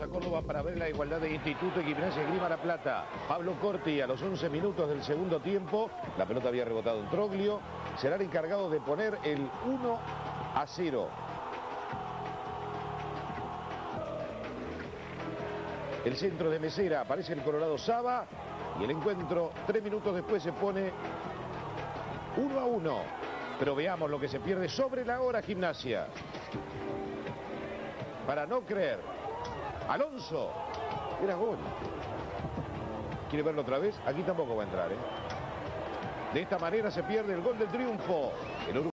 A Córdoba para ver la igualdad de Instituto y Gimnasia Grima La Plata. Pablo Corti a los 11 minutos del segundo tiempo. La pelota había rebotado en Troglio. Será el encargado de poner el 1 a 0. El centro de Mesera, aparece el Colorado Saba y el encuentro tres minutos después se pone 1 a 1. Pero veamos lo que se pierde sobre la hora gimnasia. Para no creer. Alonso. Era gol. ¿Quiere verlo otra vez? Aquí tampoco va a entrar. ¿eh? De esta manera se pierde el gol del triunfo. El